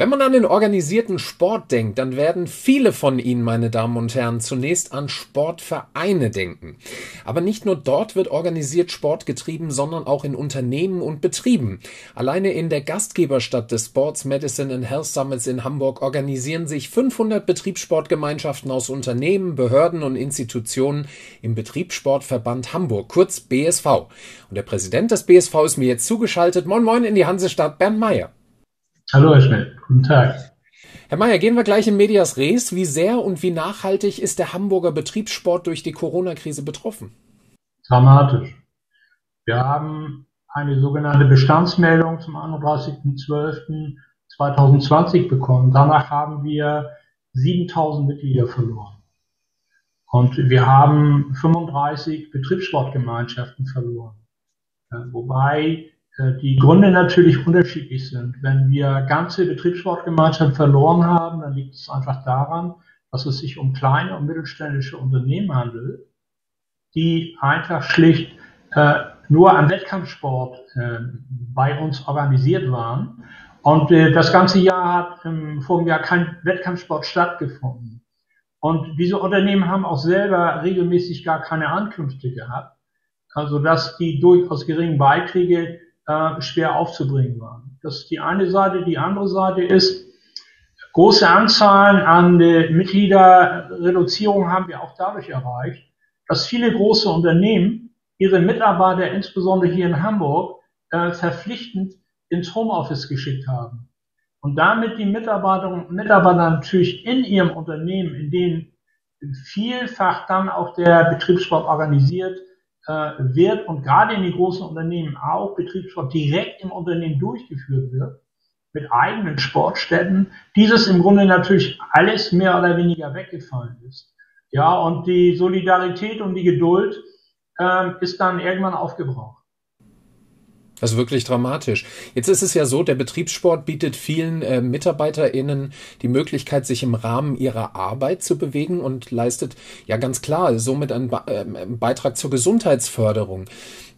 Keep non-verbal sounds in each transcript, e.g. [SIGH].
Wenn man an den organisierten Sport denkt, dann werden viele von Ihnen, meine Damen und Herren, zunächst an Sportvereine denken. Aber nicht nur dort wird organisiert Sport getrieben, sondern auch in Unternehmen und Betrieben. Alleine in der Gastgeberstadt des Sports Medicine and Health Summits in Hamburg organisieren sich 500 Betriebssportgemeinschaften aus Unternehmen, Behörden und Institutionen im Betriebssportverband Hamburg, kurz BSV. Und der Präsident des BSV ist mir jetzt zugeschaltet. Moin Moin in die Hansestadt, Bernd Meyer. Hallo, Herr Schmidt. Guten Tag. Herr Mayer, gehen wir gleich in Medias Res. Wie sehr und wie nachhaltig ist der Hamburger Betriebssport durch die Corona-Krise betroffen? Dramatisch. Wir haben eine sogenannte Bestandsmeldung zum 31.12.2020 bekommen. Danach haben wir 7000 Mitglieder verloren. Und wir haben 35 Betriebssportgemeinschaften verloren. Wobei die Gründe natürlich unterschiedlich sind. Wenn wir ganze Betriebssportgemeinschaften verloren haben, dann liegt es einfach daran, dass es sich um kleine und mittelständische Unternehmen handelt, die einfach schlicht äh, nur am Wettkampfsport äh, bei uns organisiert waren. Und äh, das ganze Jahr hat ähm, vor einem Jahr kein Wettkampfsport stattgefunden. Und diese Unternehmen haben auch selber regelmäßig gar keine Ankünfte gehabt. Also dass die durchaus geringen Beiträge äh, schwer aufzubringen waren. Das ist die eine Seite. Die andere Seite ist, große Anzahlen an Mitgliederreduzierung haben wir auch dadurch erreicht, dass viele große Unternehmen ihre Mitarbeiter, insbesondere hier in Hamburg, äh, verpflichtend ins Homeoffice geschickt haben. Und damit die Mitarbeiterinnen und Mitarbeiter natürlich in ihrem Unternehmen, in denen vielfach dann auch der Betriebssport organisiert wird und gerade in den großen Unternehmen auch Betriebssport direkt im Unternehmen durchgeführt wird, mit eigenen Sportstätten, dieses im Grunde natürlich alles mehr oder weniger weggefallen ist. Ja, und die Solidarität und die Geduld äh, ist dann irgendwann aufgebraucht. Das ist wirklich dramatisch. Jetzt ist es ja so, der Betriebssport bietet vielen äh, MitarbeiterInnen die Möglichkeit, sich im Rahmen ihrer Arbeit zu bewegen und leistet ja ganz klar somit einen, Be äh, Beitrag zur Gesundheitsförderung.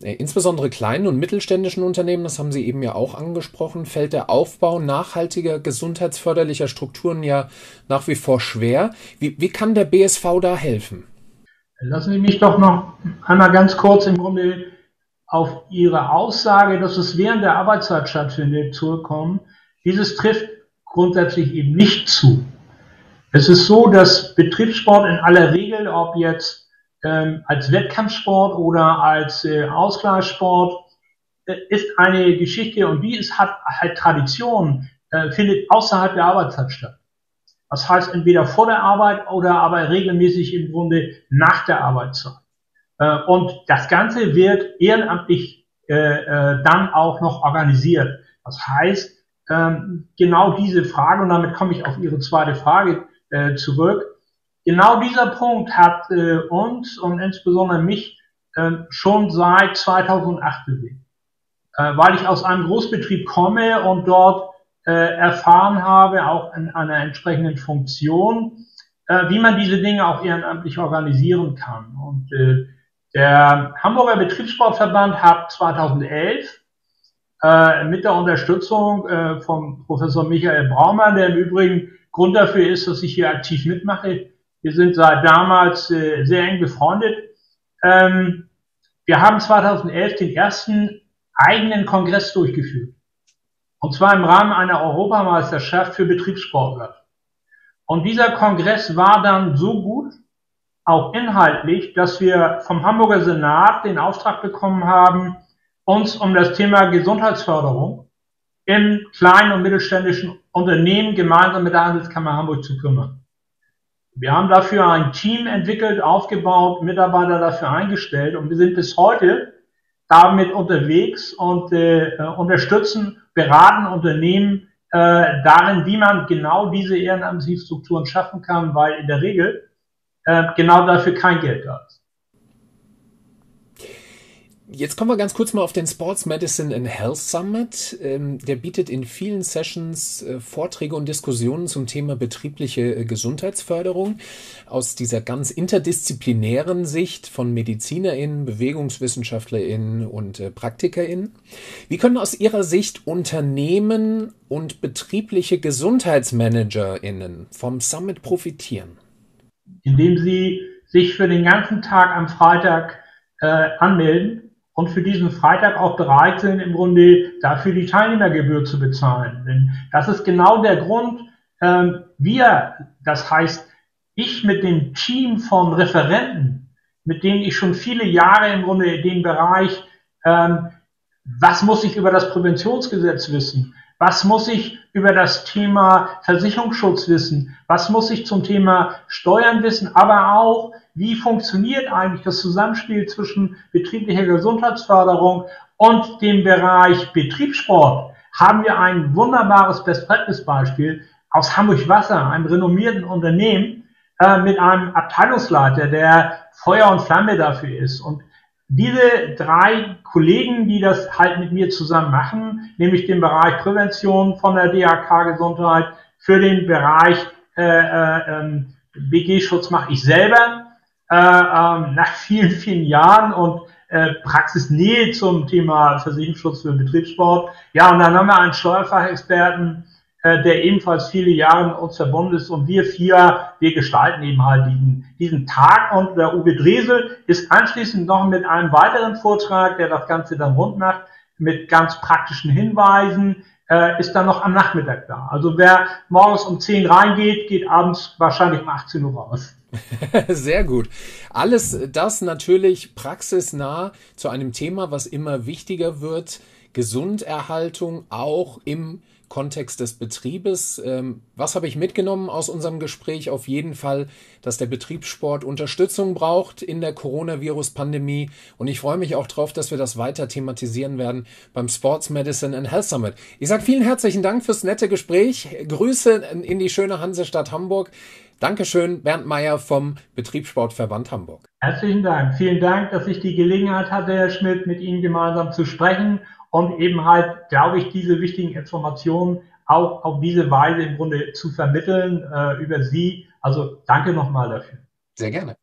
Äh, insbesondere kleinen und mittelständischen Unternehmen, das haben Sie eben ja auch angesprochen, fällt der Aufbau nachhaltiger gesundheitsförderlicher Strukturen ja nach wie vor schwer. Wie, wie kann der BSV da helfen? Lassen Sie mich doch noch einmal ganz kurz im Grunde auf Ihre Aussage, dass es während der Arbeitszeit stattfindet, zurückkommen. Dieses trifft grundsätzlich eben nicht zu. Es ist so, dass Betriebssport in aller Regel, ob jetzt ähm, als Wettkampfsport oder als äh, Ausgleichssport, äh, ist eine Geschichte und die ist, hat halt Tradition, äh, findet außerhalb der Arbeitszeit statt. Das heißt entweder vor der Arbeit oder aber regelmäßig im Grunde nach der Arbeitszeit. Äh, und das Ganze wird ehrenamtlich äh, äh, dann auch noch organisiert. Das heißt, ähm, genau diese Frage, und damit komme ich auf Ihre zweite Frage zurück, genau dieser Punkt hat uns und insbesondere mich ähm, schon seit 2008 bewegt. weil ich aus einem Großbetrieb komme und dort erfahren habe, auch in einer entsprechenden Funktion, wie man diese Dinge auch ehrenamtlich organisieren kann. Und der Hamburger Betriebssportverband hat 2011 äh, mit der Unterstützung äh, von Professor Michael Braumann, der im Übrigen Grund dafür ist, dass ich hier aktiv mitmache. Wir sind seit damals äh, sehr eng befreundet. Ähm, wir haben 2011 den ersten eigenen Kongress durchgeführt. Und zwar im Rahmen einer Europameisterschaft für Betriebssportler. Und dieser Kongress war dann so gut, auch inhaltlich, dass wir vom Hamburger Senat den Auftrag bekommen haben, uns um das Thema Gesundheitsförderung in kleinen und mittelständischen Unternehmen gemeinsam mit der Handelskammer Hamburg zu kümmern. Wir haben dafür ein Team entwickelt, aufgebaut, Mitarbeiter dafür eingestellt und wir sind bis heute damit unterwegs und äh, unterstützen, beraten Unternehmen äh, darin, wie man genau diese ehrenamtlichen Strukturen schaffen kann, weil in der Regel äh, genau dafür kein Geld da ist. Jetzt kommen wir ganz kurz mal auf den Sports Medicine and Health Summit. Ähm, der bietet in vielen Sessions äh, Vorträge und Diskussionen zum Thema betriebliche äh, Gesundheitsförderung aus dieser ganz interdisziplinären Sicht von MedizinerInnen, BewegungswissenschaftlerInnen und PraktikerInnen. Wie können aus Ihrer Sicht Unternehmen und betriebliche GesundheitsmanagerInnen vom Summit profitieren? Indem sie sich für den ganzen Tag am Freitag äh, anmelden und für diesen Freitag auch bereit sind, im Grunde dafür die Teilnehmergebühr zu bezahlen. Denn das ist genau der Grund, ähm, wir, das heißt, ich mit dem Team von Referenten, mit denen ich schon viele Jahre im Grunde den Bereich, ähm, was muss ich über das Präventionsgesetz wissen? Was muss ich über das Thema Versicherungsschutz wissen? Was muss ich zum Thema Steuern wissen? Aber auch, wie funktioniert eigentlich das Zusammenspiel zwischen betrieblicher Gesundheitsförderung und dem Bereich Betriebssport? Haben wir ein wunderbares Best-Practice-Beispiel aus Hamburg Wasser, einem renommierten Unternehmen, äh, mit einem Abteilungsleiter, der Feuer und Flamme dafür ist. Und diese drei Kollegen, die das halt mit mir zusammen machen, nämlich den Bereich Prävention von der DAK Gesundheit, für den Bereich äh, äh, ähm, BG-Schutz mache ich selber äh, äh, nach vielen, vielen Jahren und äh, Praxisnähe zum Thema Versicherungsschutz für den Betriebssport. Ja, und dann haben wir einen Steuerfachexperten, äh, der ebenfalls viele Jahre mit uns verbunden ist. Und wir vier, wir gestalten eben halt diesen, diesen Tag. Und der Uwe Dresel ist anschließend noch mit einem weiteren Vortrag, der das Ganze dann rund macht, mit ganz praktischen Hinweisen, äh, ist dann noch am Nachmittag da. Also wer morgens um 10 reingeht, geht abends wahrscheinlich um 18 Uhr raus. [LAUGHS] Sehr gut. Alles das natürlich praxisnah zu einem Thema, was immer wichtiger wird. Gesunderhaltung auch im Kontext des Betriebes. Ähm, was habe ich mitgenommen aus unserem Gespräch? Auf jeden Fall, dass der Betriebssport Unterstützung braucht in der Coronavirus-Pandemie. Und ich freue mich auch darauf, dass wir das weiter thematisieren werden beim Sports Medicine and Health Summit. Ich sage vielen herzlichen Dank fürs nette Gespräch. Grüße in die schöne Hansestadt Hamburg. Dankeschön, Bernd Meyer vom Betriebssportverband Hamburg. Herzlichen Dank. Vielen Dank, dass ich die Gelegenheit hatte, Herr Schmidt, mit Ihnen gemeinsam zu sprechen und eben halt, glaube ich, diese wichtigen Informationen auch auf diese Weise im Grunde zu vermitteln äh, über Sie. Also danke nochmal dafür. Sehr gerne.